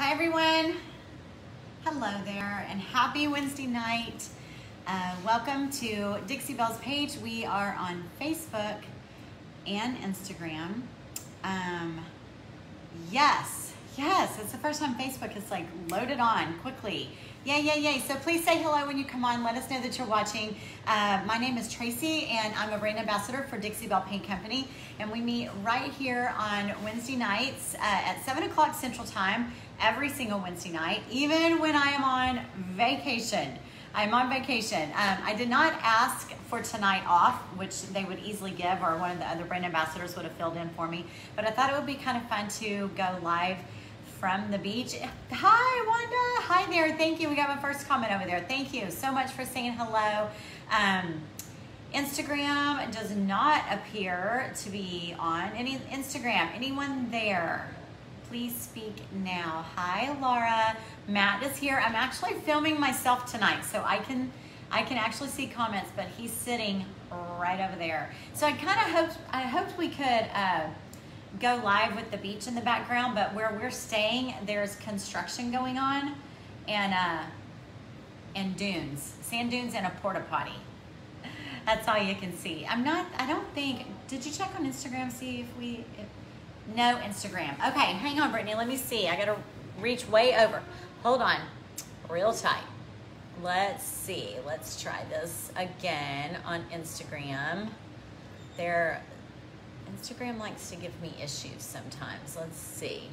Hi, everyone. Hello there, and happy Wednesday night. Uh, welcome to Dixie Belle's page. We are on Facebook and Instagram. Um, yes, yes, it's the first time Facebook is like loaded on quickly. Yay, yay, yay. So please say hello when you come on. Let us know that you're watching. Uh, my name is Tracey, and I'm a brand ambassador for Dixie Bell Paint Company. And we meet right here on Wednesday nights uh, at 7 o'clock Central Time every single Wednesday night, even when I am on vacation. I'm on vacation. Um, I did not ask for tonight off, which they would easily give, or one of the other brand ambassadors would have filled in for me. But I thought it would be kind of fun to go live from the beach. Hi, Wanda. Hi there. Thank you. We got my first comment over there. Thank you so much for saying hello. Um, Instagram does not appear to be on any Instagram. Anyone there? Please speak now. Hi, Laura. Matt is here. I'm actually filming myself tonight, so I can I can actually see comments, but he's sitting right over there. So I kind of hoped I hoped we could. Uh, go live with the beach in the background, but where we're staying, there's construction going on and uh, and dunes, sand dunes and a porta potty. That's all you can see. I'm not, I don't think, did you check on Instagram, see if we, if, no Instagram. Okay, hang on, Brittany, let me see. I gotta reach way over. Hold on, real tight. Let's see, let's try this again on Instagram. There, Instagram likes to give me issues sometimes. Let's see.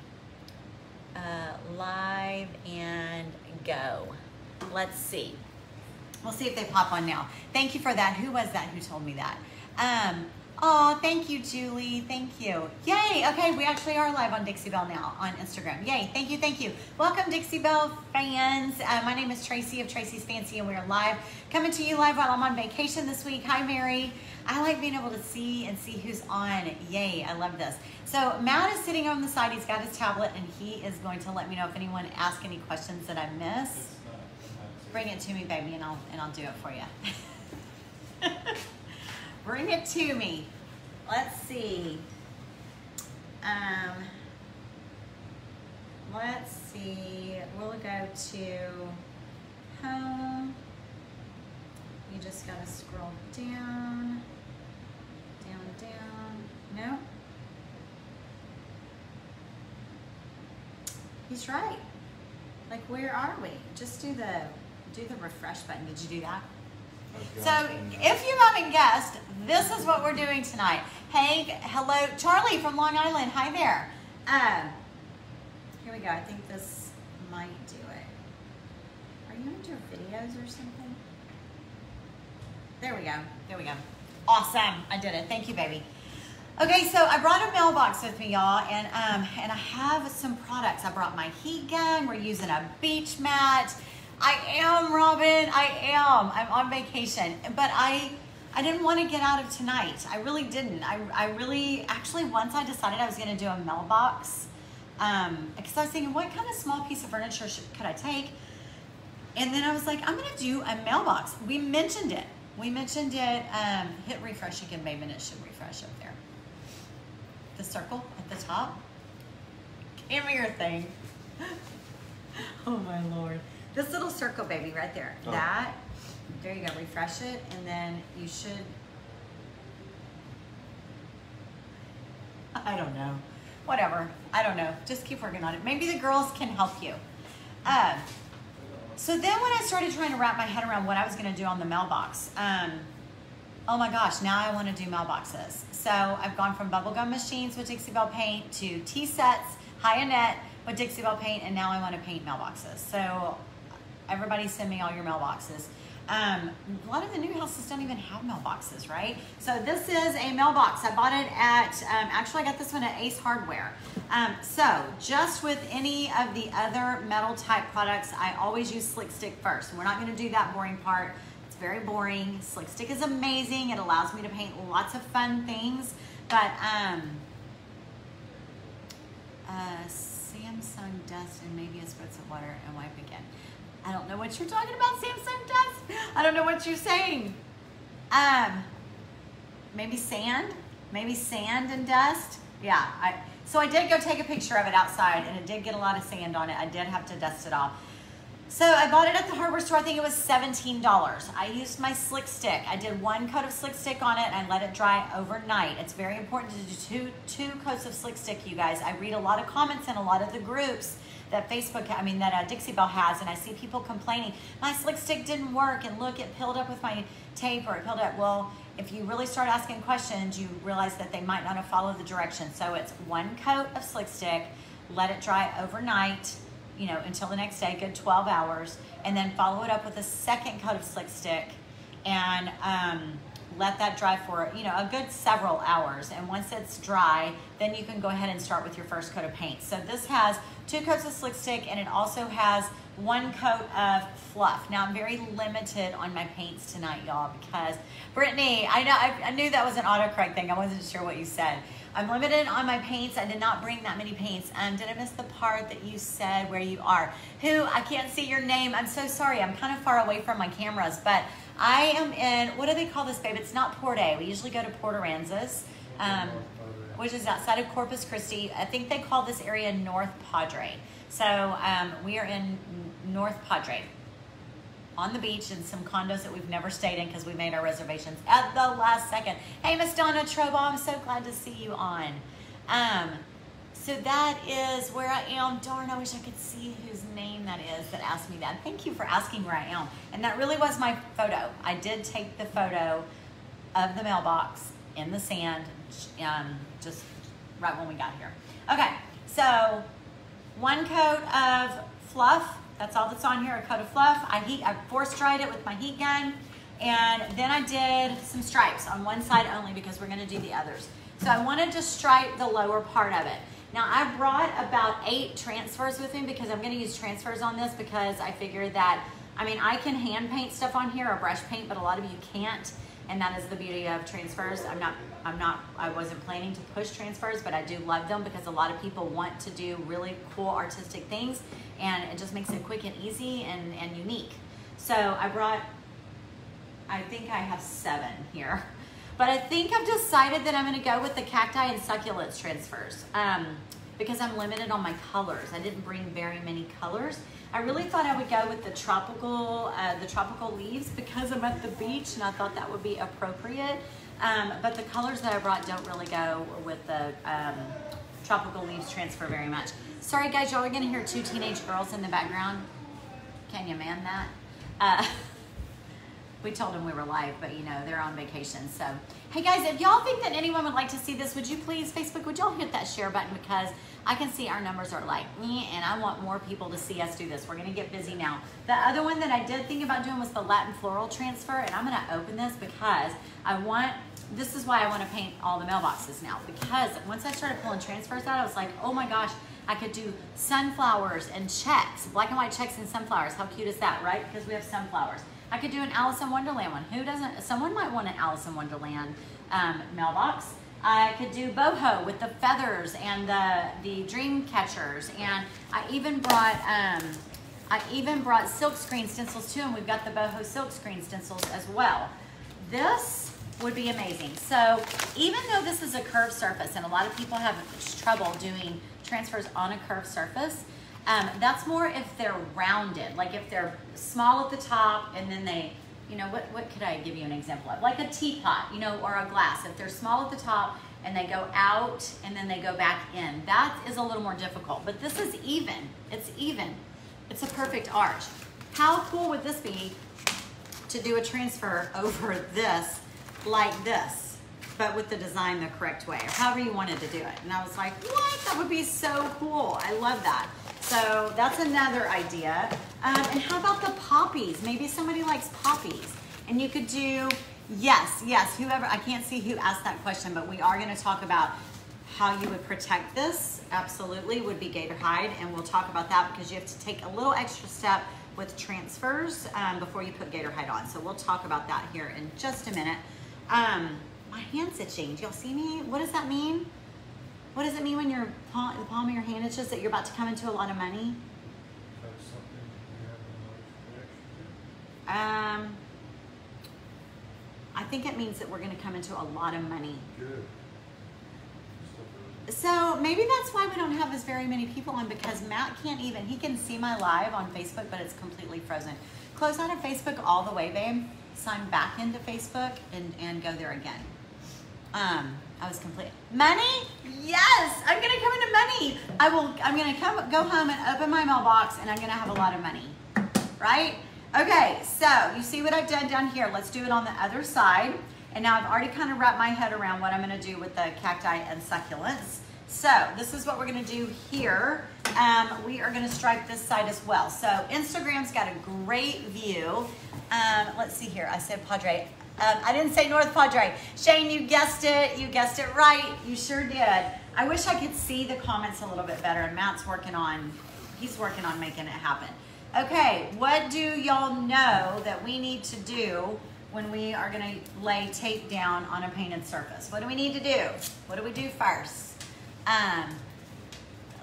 Uh, live and go. Let's see. We'll see if they pop on now. Thank you for that. Who was that who told me that? Um, oh, thank you, Julie. Thank you. Yay. Okay, we actually are live on Dixie Belle now on Instagram. Yay. Thank you. Thank you. Welcome, Dixie Belle fans. Uh, my name is Tracey of Tracey's Fancy, and we are live coming to you live while I'm on vacation this week. Hi, Mary. I like being able to see and see who's on. Yay, I love this. So Matt is sitting on the side. He's got his tablet, and he is going to let me know if anyone asks any questions that I miss. Bring it to me, baby, and I'll and I'll do it for you. Bring it to me. Let's see. Um, let's see. We'll go to home. You just gotta scroll down, down, down. No. He's right. Like, where are we? Just do the do the refresh button. Did you do that? So, if you haven't guessed, this is what we're doing tonight. Hey, hello, Charlie from Long Island. Hi there. Um, here we go. I think this might do it. Are you into videos or something? There we go. There we go. Awesome. I did it. Thank you, baby. Okay, so I brought a mailbox with me, y'all, and um, and I have some products. I brought my heat gun. We're using a beach mat. I am, Robin. I am. I'm on vacation, but I I didn't want to get out of tonight. I really didn't. I, I really actually once I decided I was going to do a mailbox um, because I was thinking, what kind of small piece of furniture should, could I take? And then I was like, I'm going to do a mailbox. We mentioned it. We mentioned it. Um, hit refresh again, babe, and it should refresh up there. The circle at the top. Give me your thing. oh my lord. This little circle, baby, right there. Oh. That. There you go. Refresh it, and then you should. I don't know. Whatever. I don't know. Just keep working on it. Maybe the girls can help you. Uh, so then when I started trying to wrap my head around what I was going to do on the mailbox, um, oh my gosh, now I want to do mailboxes. So I've gone from bubblegum machines with Dixie Belle paint to tea sets, high net with Dixie Belle paint, and now I want to paint mailboxes. So everybody send me all your mailboxes. Um, a lot of the new houses don't even have mailboxes, right? So this is a mailbox. I bought it at, um, actually I got this one at Ace Hardware. Um, so just with any of the other metal type products, I always use Slick Stick first. We're not gonna do that boring part. It's very boring. Slick Stick is amazing. It allows me to paint lots of fun things, but um, uh, Samsung dust and maybe a spritz of water and wipe again. I don't know what you're talking about, Samsung dust. I don't know what you're saying. Um, maybe sand, maybe sand and dust. Yeah, I, So I did go take a picture of it outside and it did get a lot of sand on it. I did have to dust it off. So I bought it at the hardware store. I think it was $17. I used my slick stick. I did one coat of slick stick on it and I let it dry overnight. It's very important to do two, two coats of slick stick, you guys. I read a lot of comments in a lot of the groups that Facebook, I mean, that uh, Dixie Belle has, and I see people complaining, my slick stick didn't work, and look, it peeled up with my tape, or it peeled up. Well, if you really start asking questions, you realize that they might not have followed the directions. So it's one coat of slick stick, let it dry overnight, you know, until the next day, good 12 hours, and then follow it up with a second coat of slick stick, and um, let that dry for you know a good several hours. And once it's dry then you can go ahead and start with your first coat of paint. So this has two coats of slick stick and it also has one coat of fluff now i'm very limited on my paints tonight y'all because brittany i know I, I knew that was an autocorrect thing i wasn't sure what you said I'm limited on my paints. I did not bring that many paints. Um, did I miss the part that you said where you are? Who? I can't see your name. I'm so sorry. I'm kind of far away from my cameras, but I am in, what do they call this, babe? It's not Port A. We usually go to Port Aransas, um, which is outside of Corpus Christi. I think they call this area North Padre. So um, we are in North Padre on the beach in some condos that we've never stayed in because we made our reservations at the last second. Hey, Miss Donna Trobo, I'm so glad to see you on. Um, so that is where I am. Darn, I wish I could see whose name that is that asked me that. Thank you for asking where I am. And that really was my photo. I did take the photo of the mailbox in the sand um, just right when we got here. Okay, so one coat of fluff. That's all that's on here, a coat of fluff. I heat, I force dried it with my heat gun. And then I did some stripes on one side only because we're gonna do the others. So I wanted to stripe the lower part of it. Now I brought about eight transfers with me because I'm gonna use transfers on this because I figured that, I mean, I can hand paint stuff on here or brush paint, but a lot of you can't. And that is the beauty of transfers. I'm not, I'm not, I wasn't planning to push transfers, but I do love them because a lot of people want to do really cool artistic things and it just makes it quick and easy and, and unique. So I brought, I think I have seven here. But I think I've decided that I'm gonna go with the cacti and succulents transfers um, because I'm limited on my colors. I didn't bring very many colors. I really thought I would go with the tropical, uh, the tropical leaves because I'm at the beach and I thought that would be appropriate. Um, but the colors that I brought don't really go with the um, tropical leaves transfer very much. Sorry guys, y'all are gonna hear two teenage girls in the background. Can you man that? Uh, we told them we were live, but you know, they're on vacation. So, hey guys, if y'all think that anyone would like to see this, would you please, Facebook, would y'all hit that share button because I can see our numbers are like, me and I want more people to see us do this. We're gonna get busy now. The other one that I did think about doing was the Latin floral transfer, and I'm gonna open this because I want, this is why I wanna paint all the mailboxes now, because once I started pulling transfers out, I was like, oh my gosh, I could do sunflowers and checks, black and white checks and sunflowers. How cute is that, right? Because we have sunflowers. I could do an Alice in Wonderland one. Who doesn't? Someone might want an Alice in Wonderland um, mailbox. I could do boho with the feathers and the the dream catchers, and I even brought um, I even brought silk screen stencils too, and we've got the boho silk screen stencils as well. This would be amazing. So even though this is a curved surface, and a lot of people have trouble doing transfers on a curved surface, um, that's more if they're rounded, like if they're small at the top and then they, you know, what, what could I give you an example of? Like a teapot, you know, or a glass. If they're small at the top and they go out and then they go back in, that is a little more difficult. But this is even, it's even. It's a perfect arch. How cool would this be to do a transfer over this like this, but with the design the correct way, or however you wanted to do it. And I was like, what? That would be so cool. I love that. So that's another idea. Um, and how about the poppies? Maybe somebody likes poppies. And you could do, yes, yes, whoever, I can't see who asked that question, but we are gonna talk about how you would protect this, absolutely, would be gator hide. And we'll talk about that because you have to take a little extra step with transfers um, before you put gator hide on. So we'll talk about that here in just a minute. Um, my hand's itching. Do y'all see me? What does that mean? What does it mean when your palm, the palm of your hand itches that you're about to come into a lot of money? Um, I think it means that we're going to come into a lot of money. Good. so maybe that's why we don't have as very many people on because Matt can't even, he can see my live on Facebook, but it's completely frozen. Close out of Facebook all the way, babe. Sign back into Facebook and, and go there again. Um, I was complete. Money? Yes, I'm gonna come into money. I will, I'm gonna come, go home and open my mailbox and I'm gonna have a lot of money, right? Okay, so you see what I've done down here. Let's do it on the other side. And now I've already kind of wrapped my head around what I'm gonna do with the cacti and succulents. So this is what we're gonna do here. Um, we are gonna stripe this side as well. So Instagram's got a great view. Um, let's see here, I said Padre. Um, I didn't say North Padre. Shane, you guessed it. You guessed it right. You sure did. I wish I could see the comments a little bit better. And Matt's working on, he's working on making it happen. Okay, what do y'all know that we need to do when we are gonna lay tape down on a painted surface? What do we need to do? What do we do first? Um,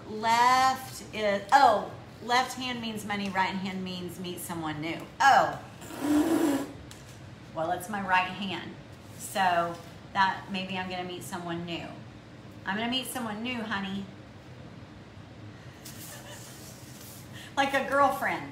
left is, oh, left hand means money, right hand means meet someone new. Oh, well, it's my right hand. So that maybe I'm gonna meet someone new. I'm gonna meet someone new, honey. like a girlfriend.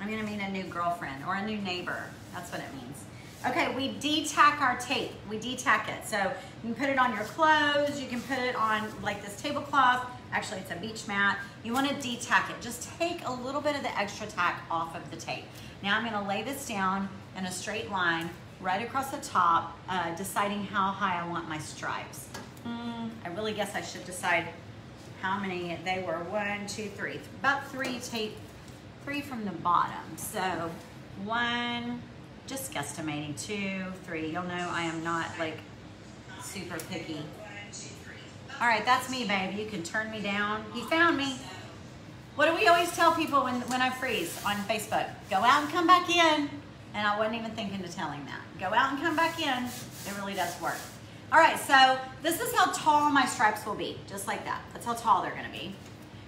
I'm gonna meet a new girlfriend or a new neighbor. That's what it means. Okay, we detack our tape. We detack it. So you can put it on your clothes. You can put it on like this tablecloth. Actually, it's a beach mat. You wanna detack it. Just take a little bit of the extra tack off of the tape. Now I'm gonna lay this down in a straight line right across the top, uh, deciding how high I want my stripes. Mm, I really guess I should decide how many they were. One, two, three. About three tape, three from the bottom. So one, just guesstimating, two, three. You'll know I am not like super picky. All right, that's me, babe. You can turn me down. He found me. What do we always tell people when, when I freeze on Facebook? Go out and come back in. And I wasn't even thinking to telling that. Go out and come back in. It really does work. All right, so this is how tall my stripes will be, just like that. That's how tall they're gonna be.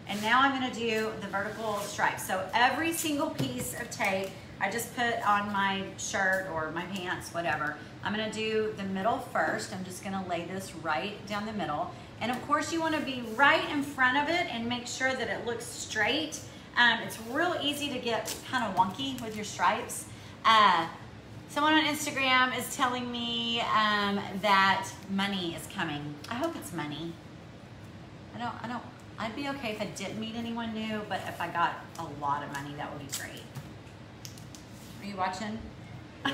And now I'm gonna do the vertical stripes. So every single piece of tape I just put on my shirt or my pants, whatever. I'm gonna do the middle first. I'm just gonna lay this right down the middle. And of course you wanna be right in front of it and make sure that it looks straight. Um, it's real easy to get kind of wonky with your stripes. Uh, someone on Instagram is telling me um, that money is coming. I hope it's money. I don't, I don't, I'd be okay if I didn't meet anyone new, but if I got a lot of money, that would be great. Are you watching?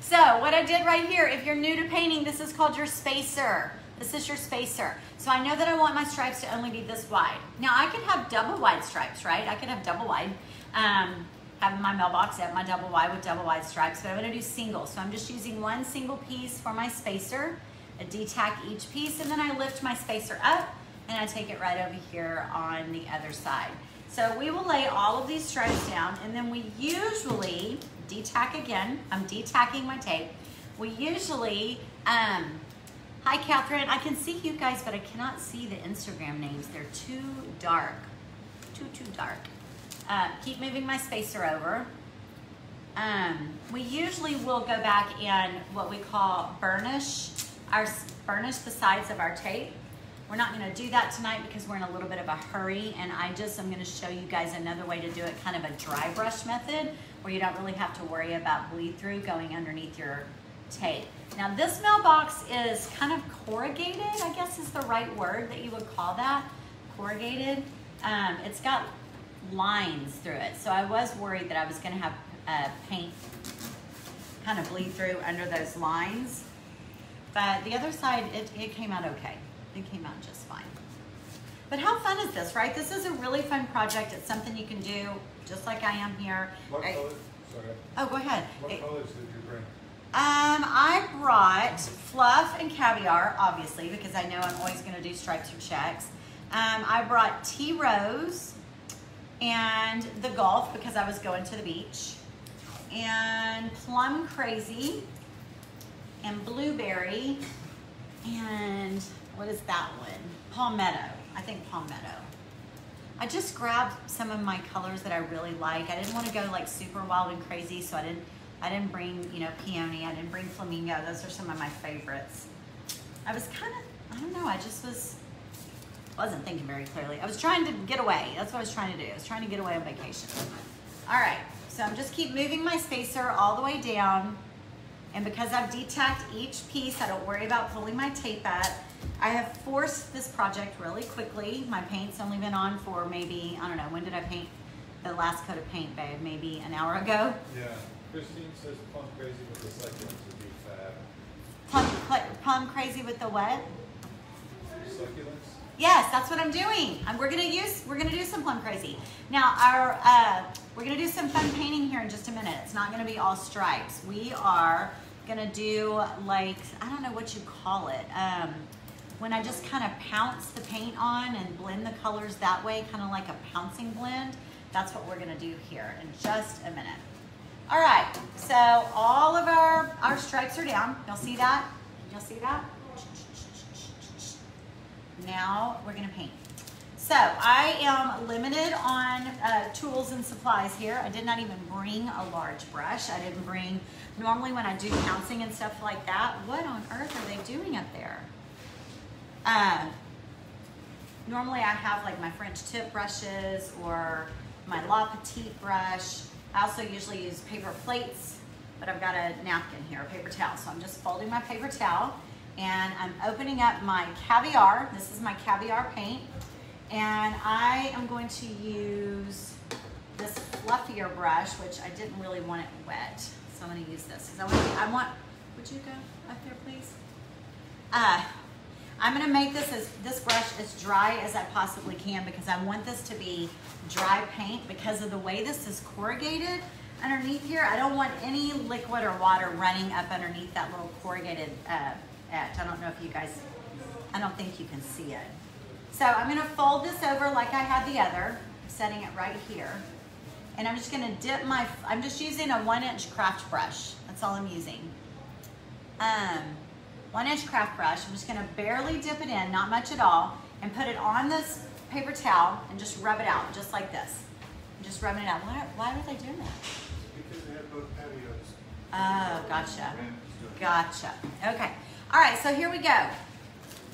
so what I did right here, if you're new to painting, this is called your spacer. This is your spacer. So I know that I want my stripes to only be this wide. Now I could have double wide stripes, right? I could have double wide. Um, have in my mailbox, at my double wide with double wide stripes, but I'm gonna do single. So I'm just using one single piece for my spacer, I detack each piece, and then I lift my spacer up and I take it right over here on the other side. So we will lay all of these stripes down and then we usually detack again. I'm detacking my tape. We usually, um, hi Catherine, I can see you guys, but I cannot see the Instagram names. They're too dark, too, too dark. Uh, keep moving my spacer over. Um, we usually will go back and what we call burnish, our burnish the sides of our tape. We're not gonna do that tonight because we're in a little bit of a hurry and I just am gonna show you guys another way to do it, kind of a dry brush method where you don't really have to worry about bleed through going underneath your tape. Now this mailbox is kind of corrugated, I guess is the right word that you would call that, corrugated. Um, it's got lines through it. So I was worried that I was gonna have uh, paint kind of bleed through under those lines. But the other side, it, it came out okay. It came out just fine. But how fun is this, right? This is a really fun project. It's something you can do just like I am here. What I, colors? Sorry. oh, go ahead. What It- colors did you bring? Um, I brought fluff and caviar, obviously, because I know I'm always going to do stripes or checks. Um, I brought tea rose and the Gulf because I was going to the beach, and plum crazy, and blueberry, and what is that one? Palmetto. I think palmetto. I just grabbed some of my colors that I really like. I didn't want to go like super wild and crazy, so I didn't I didn't bring, you know, peony, I didn't bring flamingo. Those are some of my favorites. I was kind of I don't know, I just was, wasn't thinking very clearly. I was trying to get away. That's what I was trying to do. I was trying to get away on vacation. All right, so I'm just keep moving my spacer all the way down. And because I've detacked each piece, I don't worry about pulling my tape up. I have forced this project really quickly. My paint's only been on for maybe, I don't know, when did I paint the last coat of paint, babe? Maybe an hour ago? Yeah. Christine says plum crazy with the succulents would be fab. Plum, plum crazy with the what? Succulents? Yes, that's what I'm doing. And we're gonna use, we're gonna do some plum crazy. Now, our, uh, we're gonna do some fun painting here in just a minute. It's not gonna be all stripes. We are gonna do like, I don't know what you call it. Um, when I just kind of pounce the paint on and blend the colors that way, kind of like a pouncing blend, that's what we're gonna do here in just a minute. All right, so all of our, our stripes are down. You'll see that? You'll see that? Now we're gonna paint. So I am limited on uh, tools and supplies here. I did not even bring a large brush. I didn't bring, normally when I do pouncing and stuff like that, what on earth are they doing up there? Uh, normally I have like my French tip brushes or my La Petite brush. I also usually use paper plates, but I've got a napkin here, a paper towel. So I'm just folding my paper towel and I'm opening up my caviar. This is my caviar paint. And I am going to use this fluffier brush, which I didn't really want it wet. So I'm gonna use this because I want, I want, would you go up there please? Uh, I'm gonna make this as this brush as dry as I possibly can because I want this to be dry paint because of the way this is corrugated underneath here. I don't want any liquid or water running up underneath that little corrugated uh, edge. I don't know if you guys, I don't think you can see it. So I'm gonna fold this over like I had the other, I'm setting it right here. And I'm just gonna dip my, I'm just using a one inch craft brush. That's all I'm using. Um, one inch craft brush. I'm just gonna barely dip it in, not much at all, and put it on this paper towel and just rub it out, just like this. I'm just rubbing it out. Why, why are they doing that? Because they have both patios. Oh, gotcha. Gotcha. Okay. All right, so here we go.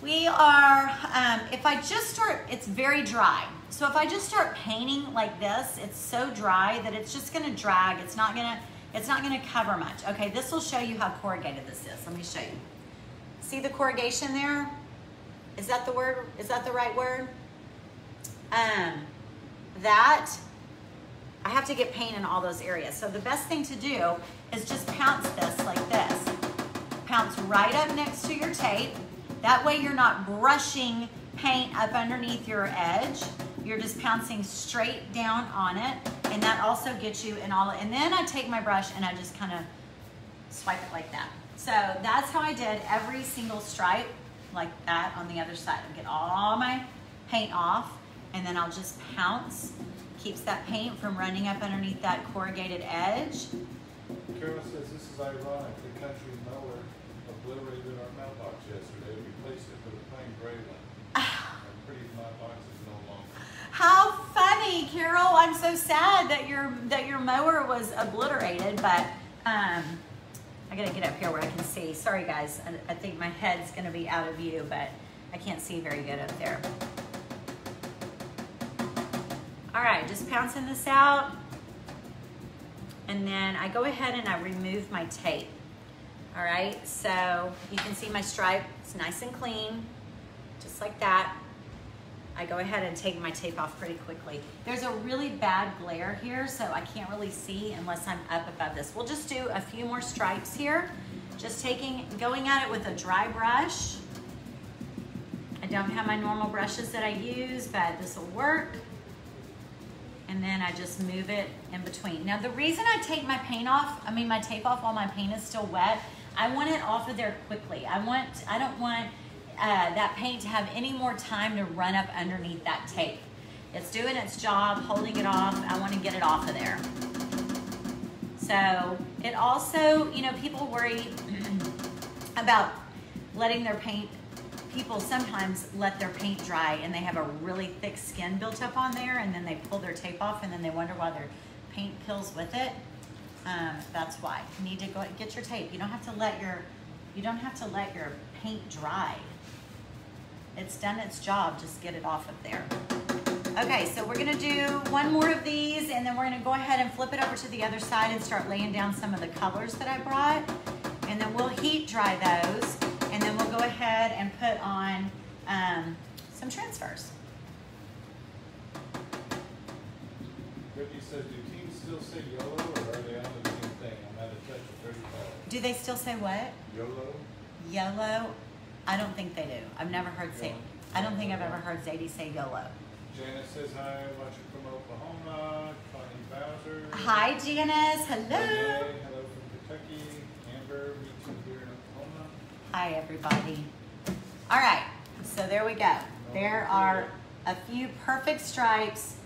We are, um, if I just start, it's very dry. So if I just start painting like this, it's so dry that it's just gonna drag. It's not gonna, it's not gonna cover much. Okay, this will show you how corrugated this is. Let me show you. See the corrugation there? Is that the word? Is that the right word? Um, that, I have to get paint in all those areas. So the best thing to do is just pounce this like this. Pounce right up next to your tape. That way you're not brushing paint up underneath your edge. You're just pouncing straight down on it. And that also gets you in all, and then I take my brush and I just kind of swipe it like that. So that's how I did every single stripe like that on the other side. I get all my paint off and then I'll just pounce. Keeps that paint from running up underneath that corrugated edge. Carol says this is ironic. The country mower obliterated our mailbox yesterday. We Replaced it with a plain gray one. Our pretty mailbox is no longer. How funny, Carol. I'm so sad that your that your mower was obliterated, but um, I gotta get up here where I can see. Sorry guys, I, think my head's gonna be out of view, but I can't see very good up there. All right, just pouncing this out. And then I go ahead and I remove my tape. All right, so you can see my stripe, it's nice and clean, just like that. I go ahead and take my tape off pretty quickly. There's a really bad glare here, so I can't really see unless I'm up above this. We'll just do a few more stripes here. Just taking, going at it with a dry brush. I don't have my normal brushes that I use, but this will work. And then I just move it in between. Now the reason I take my paint off, I mean my tape off while my paint is still wet, I want it off of there quickly. I want, I don't want uh, that paint to have any more time to run up underneath that tape. It's doing its job, holding it off. I want to get it off of there. So it also, you know, people worry about letting their paint, people sometimes let their paint dry and they have a really thick skin built up on there and then they pull their tape off and then they wonder why their paint peels with it. Um, that's why. You need to go get your tape. You don't have to let your, you don't have to let your paint dry. It's done its job. Just get it off of there. Okay, so we're gonna do one more of these and then we're gonna go ahead and flip it over to the other side and start laying down some of the colors that I brought. And then we'll heat dry those and then we'll go ahead and put on um, some transfers. Brittany says, do teams still say YOLO or are they on the same thing? I'm at a touch of thirty-five. Do they still say what? YOLO? Yellow? I don't think they do. I've never heard say, I don't think I've ever heard Zadie say YOLO. Janice says hi, watching from Oklahoma. Connie Bowser. Hi, Janice. Hello. Renee, hello from Kentucky. Amber, me too here in Oklahoma. Hi, everybody. All right, so there we go. There are a few perfect stripes,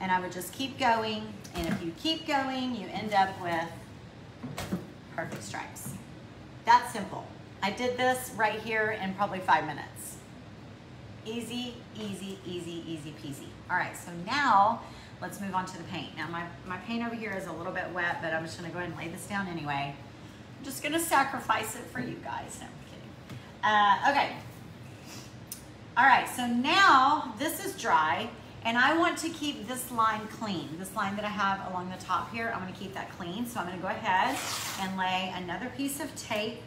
and I would just keep going. And if you keep going, you end up with perfect stripes. That's simple. I did this right here in probably five minutes. Easy, easy, easy, easy peasy. All right, so now let's move on to the paint. Now my, my paint over here is a little bit wet, but I'm just gonna go ahead and lay this down anyway. I'm just gonna sacrifice it for you guys. No, I'm kidding. Uh, okay. All right, so now this is dry and I want to keep this line clean. This line that I have along the top here, I'm gonna keep that clean. So I'm gonna go ahead and lay another piece of tape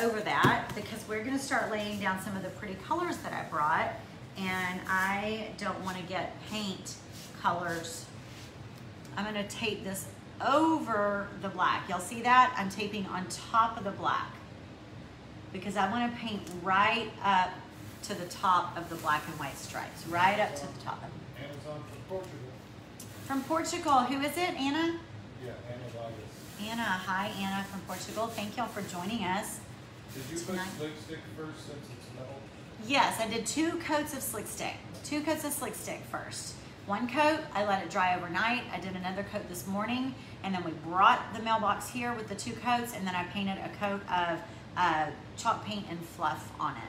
over that because we're gonna start laying down some of the pretty colors that I brought and I don't wanna get paint colors. I'm gonna tape this over the black. Y'all see that? I'm taping on top of the black because I wanna paint right up to the top of the black and white stripes, right up to the top. Amazon from Portugal. From Portugal, who is it, Anna? Yeah, Anna Vargas. Anna, hi Anna from Portugal. Thank y'all for joining us. Did you put Tonight. slick stick first since it's metal? Yes, I did two coats of slick stick. Two coats of slick stick first. One coat, I let it dry overnight. I did another coat this morning, and then we brought the mailbox here with the two coats, and then I painted a coat of uh, chalk paint and fluff on it.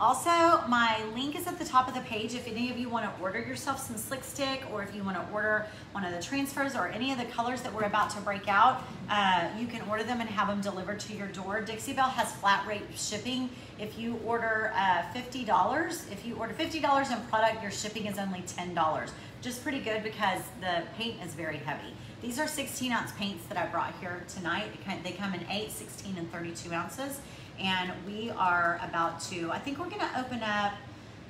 Also, my link is at the top of the page if any of you want to order yourself some slick stick or if you want to order one of the transfers or any of the colors that we're about to break out, uh, you can order them and have them delivered to your door. Dixie Belle has flat rate shipping. If you order uh, $50, if you order $50 in product, your shipping is only $10. Just pretty good because the paint is very heavy. These are 16 ounce paints that I brought here tonight. They come in 8, 16, and 32 ounces and we are about to, I think we're gonna open up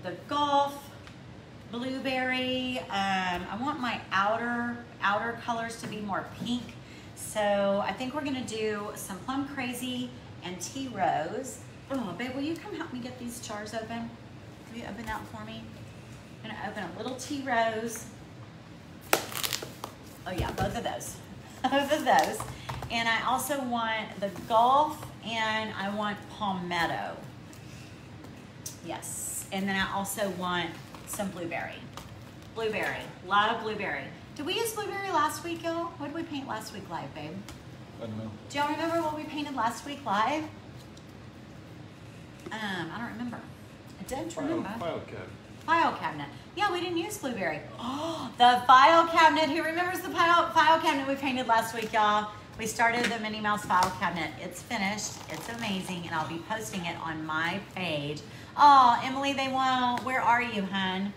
the Gulf, Blueberry. Um, I want my outer, outer colors to be more pink. So I think we're gonna do some Plum Crazy and Tea Rose. Oh, babe, will you come help me get these jars open? Will you open that for me? I'm gonna open a little Tea Rose. Oh yeah, both of those, both of those. And I also want the Gulf and I want palmetto. Yes. And then I also want some blueberry. Blueberry. A lot of blueberry. Did we use blueberry last week, y'all? What did we paint last week live, babe? I don't know. Do y'all remember what we painted last week live? Um, I don't remember. I don't remember. File cabinet. File cabinet. Yeah, we didn't use blueberry. Oh, the file cabinet. Who remembers the file, file cabinet we painted last week, y'all? We started the Minnie Mouse file cabinet. It's finished. It's amazing, and I'll be posting it on my page. Oh, Emily, they won't. Where are you, hun?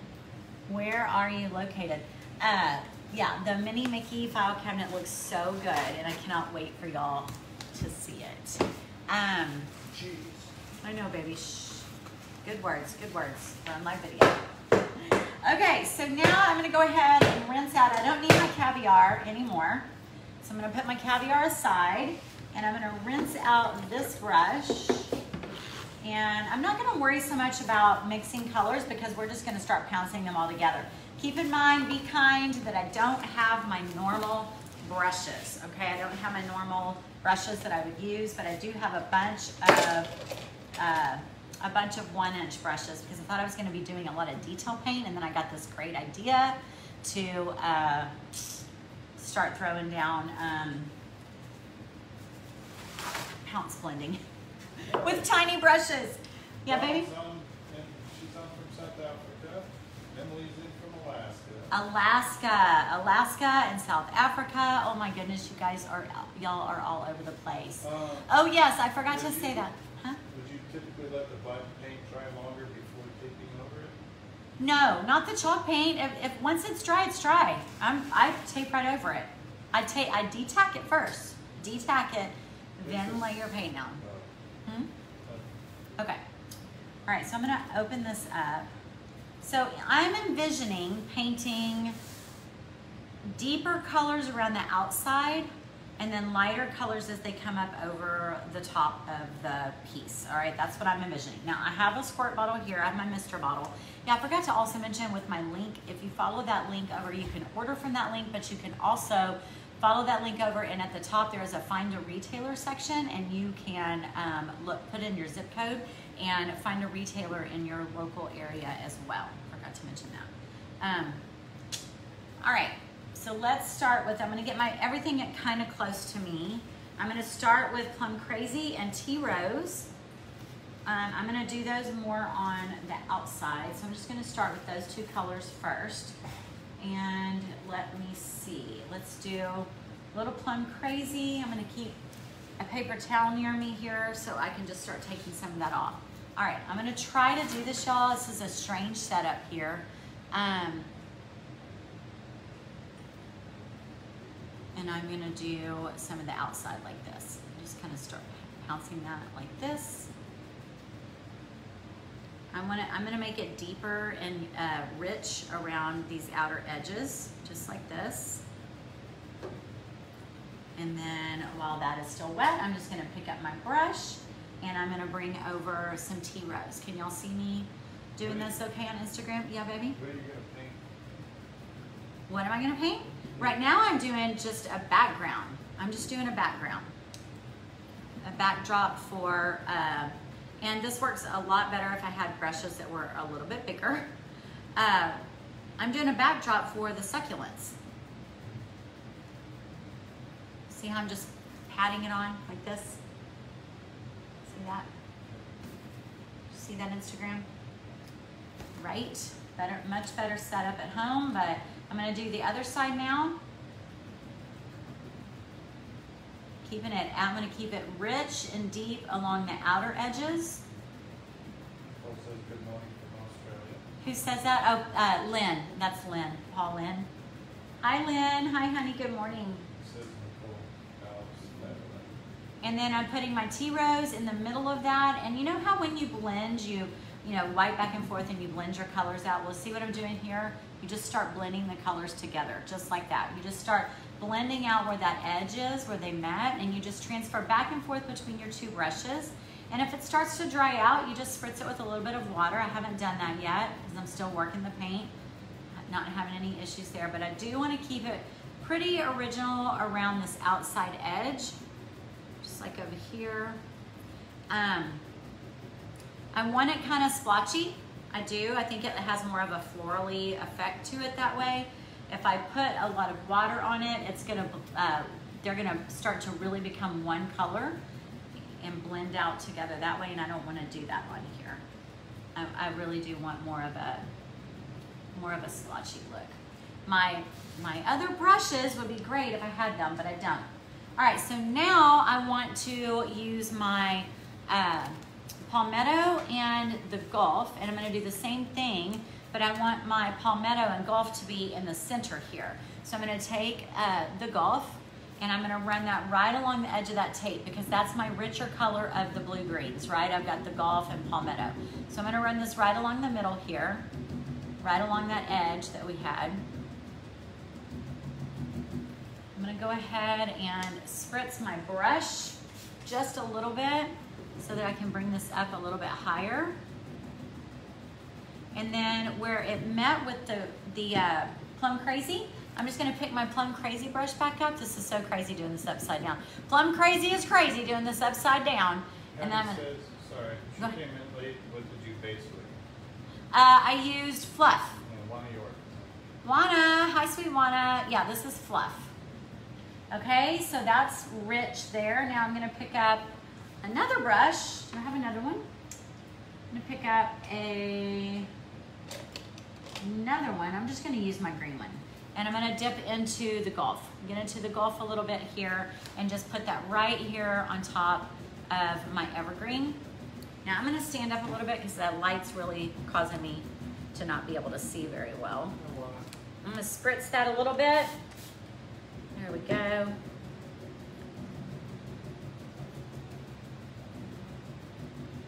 Where are you located? Uh, yeah, the Mini Mickey file cabinet looks so good, and I cannot wait for y'all to see it. Um, Jeez. I know, baby. Shh. Good words, good words. We're my video. Okay, so now I'm gonna go ahead and rinse out. I don't need my caviar anymore. So I'm gonna put my caviar aside and I'm gonna rinse out this brush. And I'm not gonna worry so much about mixing colors because we're just gonna start pouncing them all together. Keep in mind, be kind that I don't have my normal brushes, okay? I don't have my normal brushes that I would use, but I do have a bunch of uh, a bunch of one inch brushes because I thought I was gonna be doing a lot of detail paint and then I got this great idea to uh, start throwing down um, pounce blending with tiny brushes. Yeah, baby? Dawn's on- and she's from South Africa. Emily's in from Alaska. Alaska, Alaska and South Africa. Oh my goodness, you guys are, y'all are all over the place. Uh, Oh yes, I forgot to would say that. Huh? Would you typically let the bud paint dry longer before taping over it? No, not the chalk paint. If, if once it's dry, it's dry. I'm I tape right over it. I take I detack it first. Detack it, then lay your paint down. Hmm? Okay. All right, so I'm gonna open this up. So I'm envisioning painting deeper colors around the outside and then lighter colors as they come up over the top of the piece. All right, that's what I'm envisioning. Now I have a squirt bottle here, I have my mister bottle. Yeah, I forgot to also mention with my link, if you follow that link over, you can order from that link, but you can also follow that link over and at the top there is a find a retailer section and you can um, look, put in your zip code and find a retailer in your local area as well. Forgot to mention that. Um, all right, so let's start with, I'm gonna get my, everything kind of close to me. I'm gonna start with Plum Crazy and Tea Rose. Um, I'm gonna do those more on the outside. So I'm just gonna start with those two colors first. And let me see, let's do a Little Plum Crazy. I'm gonna keep a paper towel near me here so I can just start taking some of that off. All right, I'm gonna try to do this, y'all. This is a strange setup here. Um, and I'm gonna do some of the outside like this. Just kind of start pouncing that like this. I'm gonna, I'm gonna make it deeper and uh, rich around these outer edges, just like this. And then while that is still wet, I'm just gonna pick up my brush and I'm gonna bring over some tea rose. Can y'all see me doing this okay on Instagram? Yeah, baby? What are you gonna paint? What am I gonna paint? Right now I'm doing just a background. I'm just doing a background. A backdrop for, uh, and this works a lot better if I had brushes that were a little bit bigger. Uh, I'm doing a backdrop for the succulents. See how I'm just patting it on like this? See that? See that Instagram? Right? Better, much better setup at home, but I'm gonna do the other side now. Keeping it, I'm gonna keep it rich and deep along the outer edges. Who says that? Oh, uh, Lynn. That's Lynn. Paul Lynn. Hi, Lynn. Hi, honey. Good morning. And then I'm putting my tea rose in the middle of that. And you know how when you blend, you you know, wipe back and forth and you blend your colors out. Well, see what I'm doing here? You just start blending the colors together, just like that. You just start blending out where that edge is, where they met, and you just transfer back and forth between your two brushes. And if it starts to dry out, you just spritz it with a little bit of water. I haven't done that yet because I'm still working the paint, not having any issues there, but I do want to keep it pretty original around this outside edge, just like over here. Um, I want it kind of splotchy. I do. I think it has more of a florally effect to it that way. If I put a lot of water on it, it's gonna, uh, they're gonna start to really become one color and blend out together that way, and I don't wanna do that on here. I, I really do want more of a, more of a splotchy look. My, my other brushes would be great if I had them, but I don't. All right, so now I want to use my, uh, palmetto and the Gulf, and I'm gonna do the same thing, but I want my palmetto and Gulf to be in the center here. So I'm gonna take uh, the Gulf, and I'm gonna run that right along the edge of that tape because that's my richer color of the blue greens, right? I've got the Gulf and palmetto. So I'm gonna run this right along the middle here, right along that edge that we had. I'm gonna go ahead and spritz my brush just a little bit so that I can bring this up a little bit higher. And then where it met with the, the uh, Plum Crazy, I'm just gonna pick my Plum Crazy brush back up. This is so crazy doing this upside down. Plum Crazy is crazy doing this upside down. And then I'm gonna, sorry, she came in late, what did you base with? uh, I used fluff. One of yours. Wana, hi sweet Wana. Yeah, this is fluff. Okay, so that's rich there. Now I'm gonna pick up another brush. Do I have another one? I'm gonna pick up a another one. I'm just gonna use my green one. And I'm gonna dip into the Gulf. Get into the Gulf a little bit here and just put that right here on top of my evergreen. Now I'm gonna stand up a little bit because that light's really causing me to not be able to see very well. I'm gonna spritz that a little bit. There we go.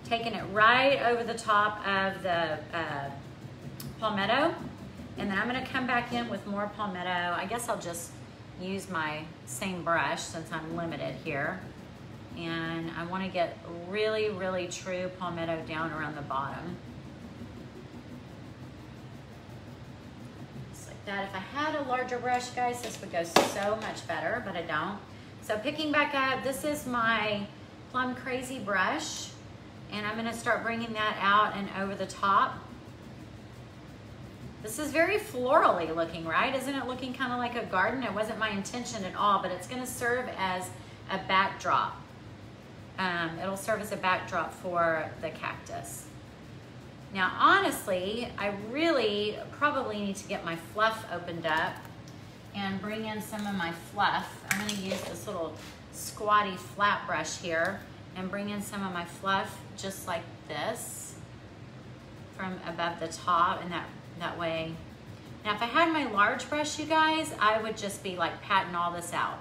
Taking it right over the top of the uh, palmetto. And then I'm gonna come back in with more palmetto. I guess I'll just use my same brush since I'm limited here. And I wanna get really, really true palmetto down around the bottom. Just like that. If I had a larger brush, guys, this would go so much better, but I don't. So picking back up, this is my Plum Crazy brush. And I'm gonna start bringing that out and over the top. This is very florally looking, right? Isn't it looking kind of like a garden? It wasn't my intention at all, but it's gonna serve as a backdrop. Um, it'll serve as a backdrop for the cactus. Now, honestly, I really probably need to get my fluff opened up and bring in some of my fluff. I'm gonna use this little squatty flat brush here and bring in some of my fluff just like this from above the top and that, that way. Now, if I had my large brush, you guys, I would just be like patting all this out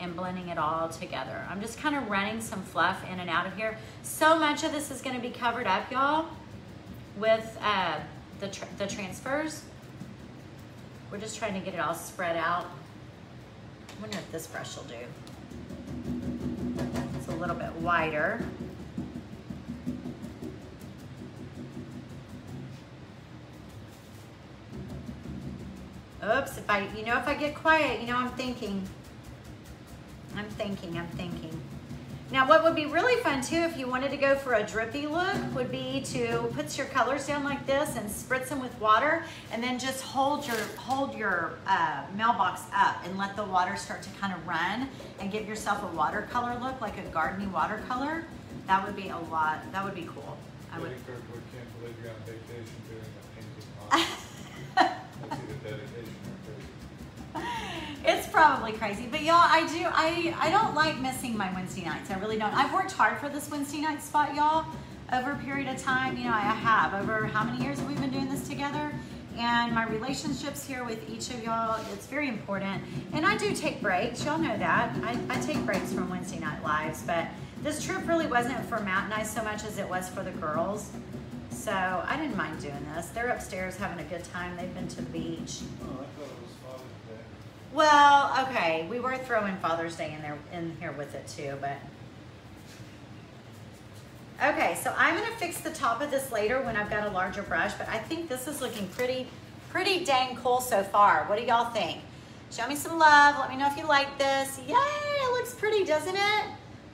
and blending it all together. I'm just kind of running some fluff in and out of here. So much of this is gonna be covered up, y'all, with uh, the, tr the transfers. We're just trying to get it all spread out. I wonder if this brush will do. It's a little bit wider. Oops, if I, you know, if I get quiet, you know, I'm thinking. I'm thinking, I'm thinking. Now, what would be really fun too, if you wanted to go for a drippy look, would be to put your colors down like this and spritz them with water, and then just hold your hold your uh, mailbox up and let the water start to kind of run, and give yourself a watercolor look, like a gardeny watercolor. That would be a lot. That would be cool. I would. Can't believe you're on vacation doing the painting It's probably crazy, but y'all, I do, I, I don't like missing my Wednesday nights. I really don't. I've worked hard for this Wednesday night spot, y'all, over a period of time. You know, I have over how many years have we been doing this together? And my relationships here with each of y'all, it's very important. And I do take breaks, y'all know that. I, I take breaks from Wednesday night lives, but this trip really wasn't for Matt and I so much as it was for the girls. So I didn't mind doing this. They're upstairs having a good time. They've been to the beach. Oh, I thought it was Father's Day. Well, okay, we were throwing Father's Day in there in here with it too, but okay. So I'm gonna fix the top of this later when I've got a larger brush, but I think this is looking pretty, pretty dang cool so far. What do y'all think? Show me some love. Let me know if you like this. Yay! It looks pretty, doesn't it?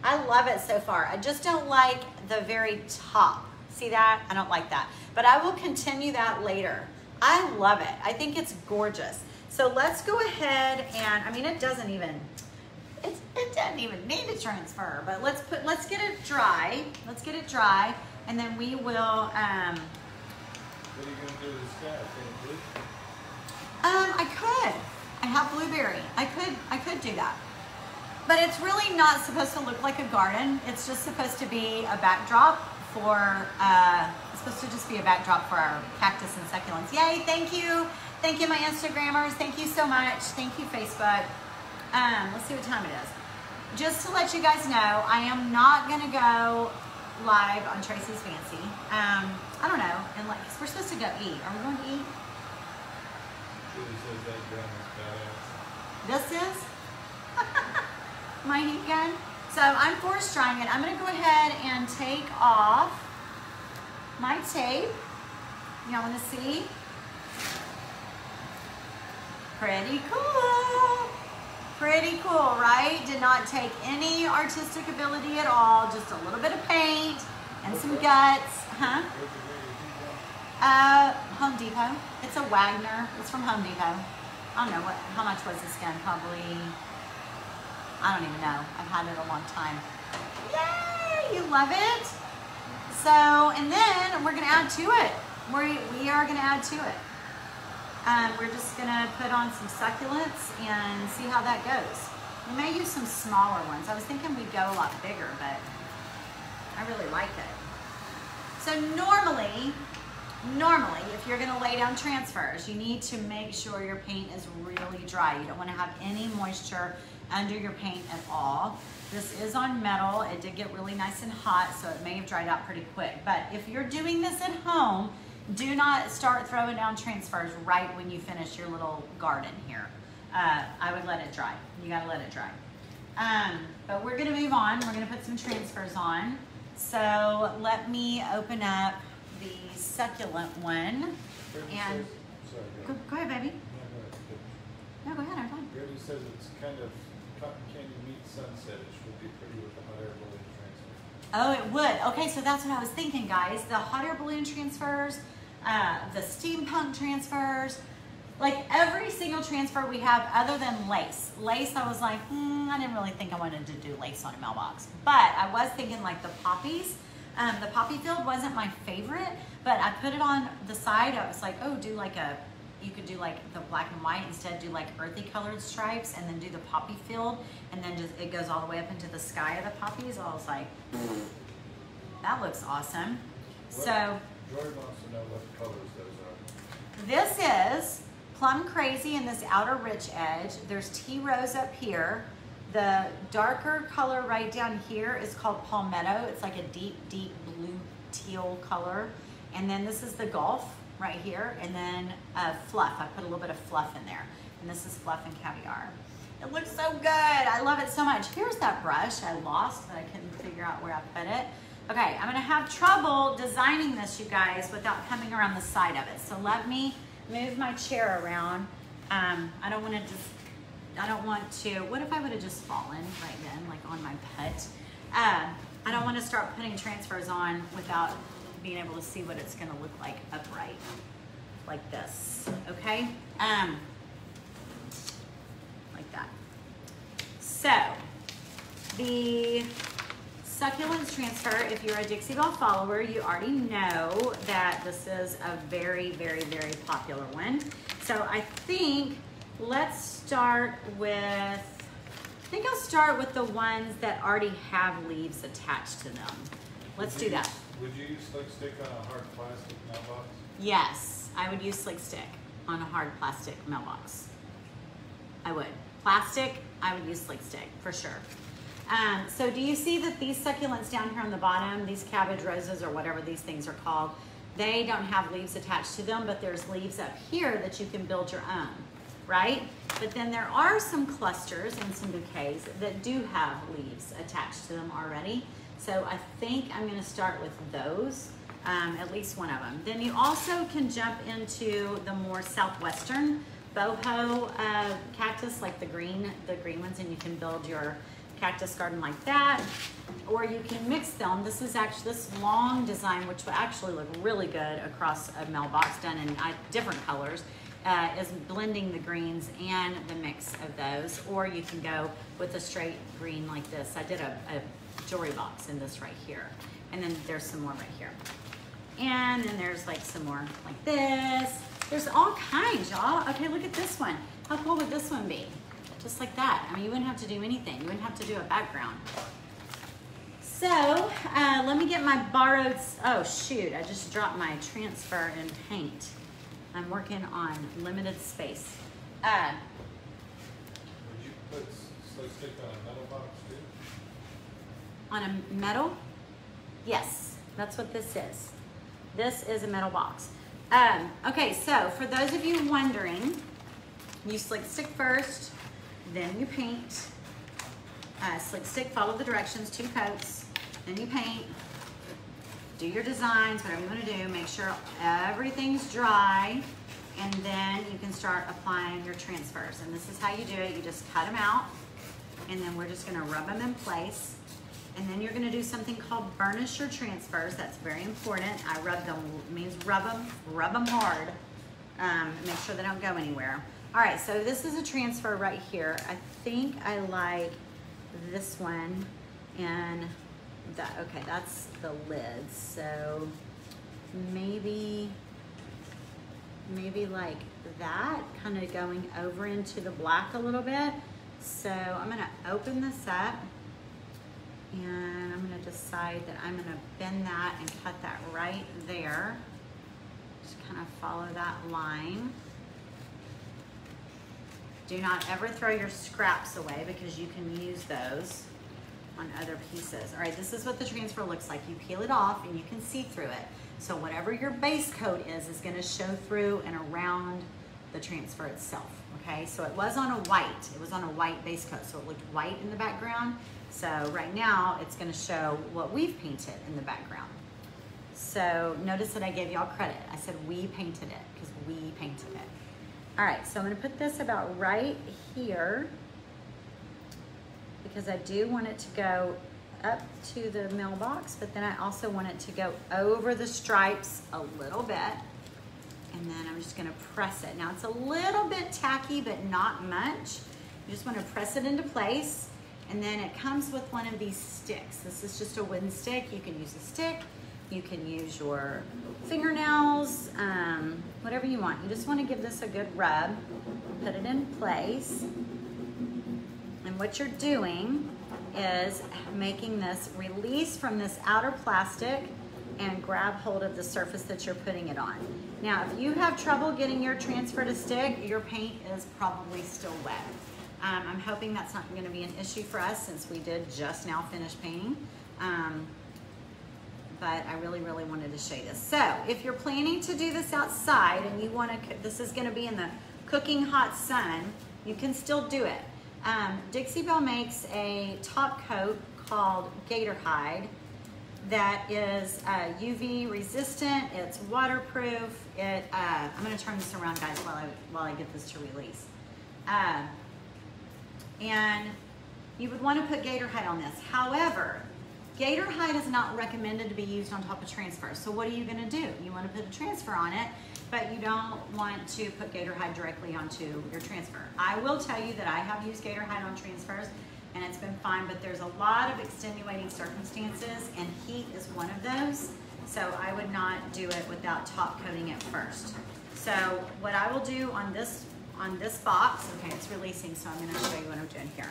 I love it so far. I just don't like the very top. See that? I don't like that. But I will continue that later. I love it. I think it's gorgeous. So let's go ahead and, I mean, it doesn't even, it, it doesn't even need to transfer, but let's put, let's get it dry. Let's get it dry. And then we will, um, What are you gonna do to this guy? Um, I could. I have blueberry. I could, I could do that. But it's really not supposed to look like a garden. It's just supposed to be a backdrop for, uh, it's supposed to just be a backdrop for our cactus and succulents. Yay, thank you. Thank you, my Instagrammers. Thank you so much. Thank you, Facebook. Um, let's see what time it is. Just to let you guys know, I am not gonna go live on Tracey's Fancy. Um, I don't know, and like, we we're supposed to go eat. Are we going to eat? Julie says that gun is badass. This is my heat gun. So I'm force drying it. I'm gonna go ahead and take off my tape. Y'all wanna see? Pretty cool. Pretty cool, right? Did not take any artistic ability at all, just a little bit of paint and some guts, huh? Where'd you get your heat gun? Uh, Home Depot. It's a Wagner. It's from Home Depot. I don't know what. How much was this gun? Probably. I don't even know. I've had it a long time. Yay! You love it. So, and then we're gonna add to it. We we are gonna add to it. Um, we're just gonna put on some succulents and see how that goes. We may use some smaller ones. I was thinking we'd go a lot bigger, but I really like it. So normally, normally, if you're gonna lay down transfers, you need to make sure your paint is really dry. You don't wanna have any moisture under your paint at all. This is on metal. It did get really nice and hot, so it may have dried out pretty quick. But if you're doing this at home, do not start throwing down transfers right when you finish your little garden here. Uh, I would let it dry. You gotta let it dry. Um, but we're gonna move on. We're gonna put some transfers on. So let me open up the succulent one. And- Sorry, Go, go. go ahead, baby. No, go ahead. I'm fine. Brittany says it's kind of cotton candy meat sunsetish would be pretty with the hot air balloon transfer. Oh, it would. Okay, so that's what I was thinking, guys. The hot air balloon transfers, uh, the steampunk transfers, like every single transfer we have other than lace. Lace, I was like, hmm, I didn't really think I wanted to do lace on a mailbox. But I was thinking like the poppies. Um, the poppy field wasn't my favorite, but I put it on the side. I was like, oh, do like a, you could do like the black and white instead, do like earthy colored stripes and then do the poppy field. And then just, it goes all the way up into the sky of the poppies. I was like, that looks awesome. What- So Joy wants to know what colors those are. this is Plum Crazy in this outer rich edge. There's tea rose up here. The darker color right down here is called palmetto. It's like a deep, deep blue teal color. And then this is the Gulf right here. And then uh, fluff. I put a little bit of fluff in there. And this is fluff and caviar. It looks so good. I love it so much. Here's that brush I lost that I couldn't figure out where I put it. Okay, I'm gonna have trouble designing this, you guys, without coming around the side of it. So let me move my chair around. Um, I don't wanna just, I don't want to, what if I would've just fallen right then, like on my putt? Uh, I don't wanna start putting transfers on without being able to see what it's gonna look like upright, like this, okay? Um, like that. So, the succulents transfer, if you're a Dixie Belle follower, you already know that this is a very, very, very popular one. So I think let's start with, I think I'll start with the ones that already have leaves attached to them. Let's do that. Would you use slick stick on a hard plastic mailbox? Yes, I would use slick stick on a hard plastic mailbox. I would. Plastic, I would use slick stick for sure. Um, so do you see that these succulents down here on the bottom, these cabbage roses or whatever these things are called, they don't have leaves attached to them, but there's leaves up here that you can build your own, right? But then there are some clusters and some bouquets that do have leaves attached to them already. So I think I'm gonna start with those, um, at least one of them. Then you also can jump into the more southwestern boho uh, cactus, like the green, the green ones, and you can build your cactus garden like that. Or you can mix them. This is actually this long design, which will actually look really good across a mailbox done in uh, different colors. Uh, is blending the greens and the mix of those, or you can go with a straight green like this. I did a, a jewelry box in this right here, and then there's some more right here. And then there's like some more like this. There's all kinds, y'all. Okay, look at this one. How cool would this one be? Just like that. I mean, you wouldn't have to do anything. You wouldn't have to do a background. So, uh, let me get my borrowed, oh shoot, I just dropped my transfer in paint. I'm working on limited space. Uh, Would you put s- slick stick on a metal box? On a metal? Yes, that's what this is. This is a metal box. Um, okay, so for those of you wondering, you slick stick first, then you paint. Uh, slick stick, follow the directions, two coats, then you paint. Do your designs, whatever you want to do. Make sure everything's dry, and then you can start applying your transfers. And this is how you do it. You just cut them out, and then we're just gonna rub them in place. And then you're gonna do something called burnish your transfers. That's very important. I rub them, means rub them, rub them hard. Um, make sure they don't go anywhere. All right, so this is a transfer right here. I think I like this one and that, okay, that's the lid. So maybe, maybe like that, kind of going over into the black a little bit. So I'm gonna open this up and I'm gonna decide that I'm gonna bend that and cut that right there. Just kind of follow that line. Do not ever throw your scraps away because you can use those on other pieces. All right, this is what the transfer looks like. You peel it off and you can see through it. So whatever your base coat is, is gonna show through and around the transfer itself, okay? So it was on a white, it was on a white base coat, so it looked white in the background. So right now, it's gonna show what we've painted in the background. So notice that I gave y'all credit. I said we painted it, because we painted it. All right, so I'm gonna put this about right here because I do want it to go up to the mailbox, but then I also want it to go over the stripes a little bit. And then I'm just gonna press it. Now it's a little bit tacky, but not much. You just wanna press it into place. And then it comes with one of these sticks. This is just a wooden stick. You can use a stick. You can use your fingernails, um, whatever you want. You just wanna give this a good rub. Put it in place. And what you're doing is making this release from this outer plastic and grab hold of the surface that you're putting it on. Now, if you have trouble getting your transfer to stick, your paint is probably still wet. Um, I'm hoping that's not gonna be an issue for us since we did just now finish painting. Um, but I really, really wanted to show you this. So if you're planning to do this outside and you wanna, this is gonna be in the cooking hot sun, you can still do it. Um, Dixie Belle makes a top coat called Gator Hide that is uh, UV resistant, it's waterproof. It, uh, I'm gonna turn this around guys while I, while I get this to release. Uh, and you would wanna put Gator Hide on this. However, Gator Hide is not recommended to be used on top of transfer. So what are you gonna do? You wanna put a transfer on it but you don't want to put Gator Hide directly onto your transfer. I will tell you that I have used Gator Hide on transfers and it's been fine, but there's a lot of extenuating circumstances and heat is one of those. So I would not do it without top coating it first. So what I will do on this on this box, okay, it's releasing, so I'm gonna show you what I'm doing here.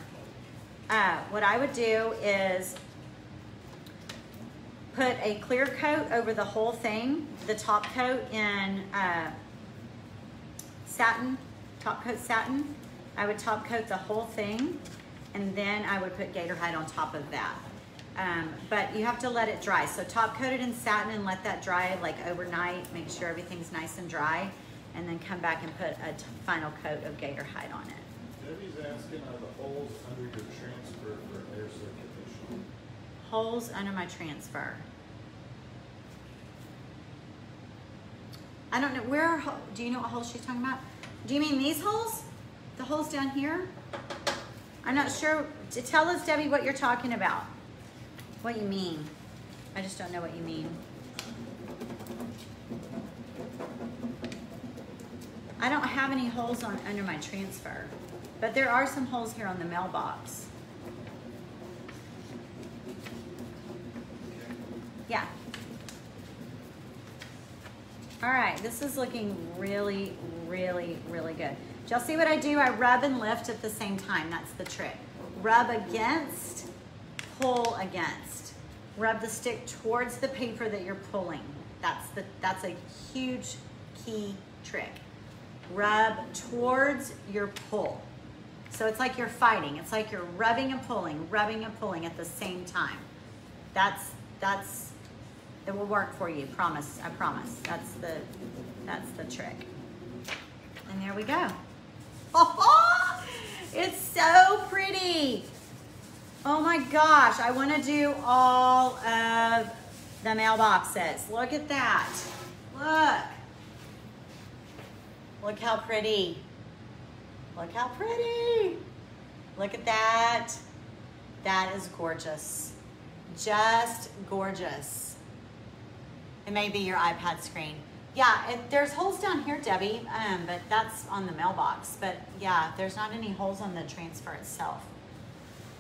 Uh, what I would do is put a clear coat over the whole thing, the top coat in uh, satin, top coat satin. I would top coat the whole thing and then I would put gator hide on top of that. Um, but you have to let it dry. So top coat it in satin and let that dry like overnight. Make sure everything's nice and dry and then come back and put a final coat of gator hide on it. Debbie's asking are the holes under your transfer for air circulation? Holes under my transfer. I don't know, where are, do you know what holes she's talking about? Do you mean these holes? The holes down here? I'm not sure. Tell us, Debbie, what you're talking about. What you mean. I just don't know what you mean. I don't have any holes on under my transfer, but there are some holes here on the mailbox. Yeah. All right, this is looking really, really, really good. Y'all see what I do? I rub and lift at the same time. That's the trick. Rub against, pull against. Rub the stick towards the paper that you're pulling. That's, the, that's a huge key trick. Rub towards your pull. So it's like you're fighting. It's like you're rubbing and pulling, rubbing and pulling at the same time. That's, that's, it will work for you, promise, I promise. That's the, that's the trick. And there we go. Oh, it's so pretty. Oh my gosh, I wanna do all of the mailboxes. Look at that, look. Look how pretty. Look how pretty. Look at that. That is gorgeous. Just gorgeous. It may be your iPad screen. Yeah, it, there's holes down here, Debbie, um, but that's on the mailbox. But yeah, there's not any holes on the transfer itself.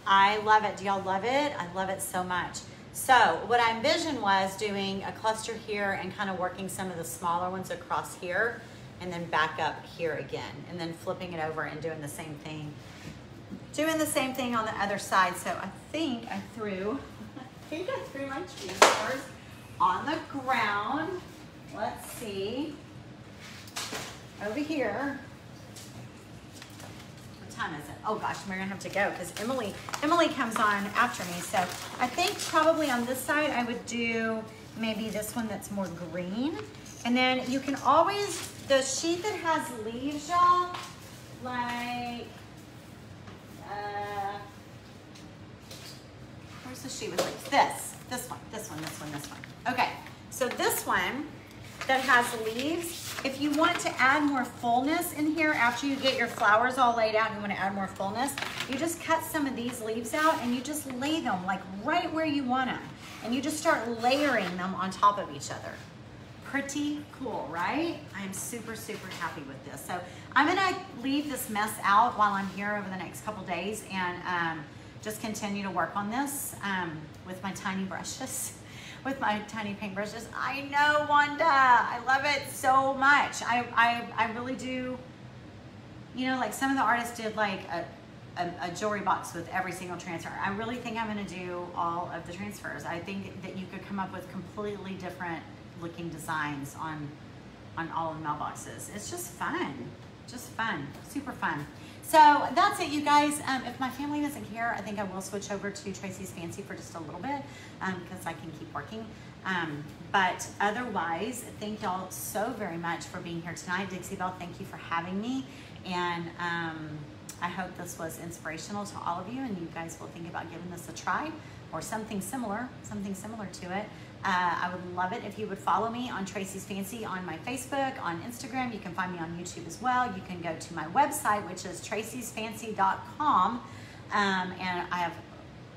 I love it. Do y'all love it? I love it so much. So what I envisioned was doing a cluster here and kind of working some of the smaller ones across here and then back up here again and then flipping it over and doing the same thing. Doing the same thing on the other side. So I think I threw, I think I threw my transfers on the ground. Let's see. over here. What time is it? Oh gosh, we're gonna have to go because Emily Emily comes on after me. So I think probably on this side I would do maybe this one that's more green. And then you can always, the sheet that has leaves, y'all, like, uh, where's the sheet with leaves? This, this one, this one, this one, this one. Okay, so this one that has leaves, if you want to add more fullness in here after you get your flowers all laid out and you want to add more fullness, you just cut some of these leaves out and you just lay them like right where you want them. And you just start layering them on top of each other pretty cool, right? I'm super, super happy with this. So I'm gonna leave this mess out while I'm here over the next couple days and um, just continue to work on this um, with my tiny brushes, with my tiny paint brushes. I know, Wanda, I love it so much. I, I, I really do, you know, like some of the artists did like a, a, a, jewelry box with every single transfer. I really think I'm gonna do all of the transfers. I think that you could come up with completely different looking designs on on all of the mailboxes. It's just fun, just fun, super fun. So that's it, you guys. Um, if my family doesn't care, I think I will switch over to Tracey's Fancy for just a little bit because um, I can keep working. Um, but otherwise, thank y'all so very much for being here tonight. Dixie Belle, thank you for having me. And um, I hope this was inspirational to all of you and you guys will think about giving this a try or something similar, something similar to it. Uh, I would love it if you would follow me on Tracey's Fancy on my Facebook, on Instagram. You can find me on YouTube as well. You can go to my website, which is traceysfancy.com. Um, and I have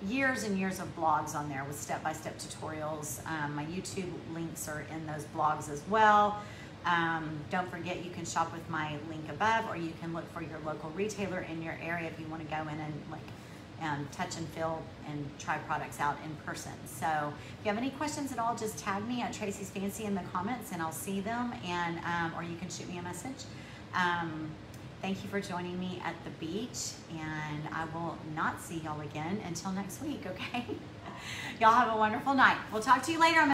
years and years of blogs on there with step-by-step -step tutorials. Um, my YouTube links are in those blogs as well. Um, don't forget you can shop with my link above or you can look for your local retailer in your area if you want to go in and like um, touch and feel and try products out in person. So if you have any questions at all, just tag me at Tracey's Fancy in the comments and I'll see them and um, or you can shoot me a message. Um, thank you for joining me at the beach and I will not see y'all again until next week, okay? y'all have a wonderful night. We'll talk to you later.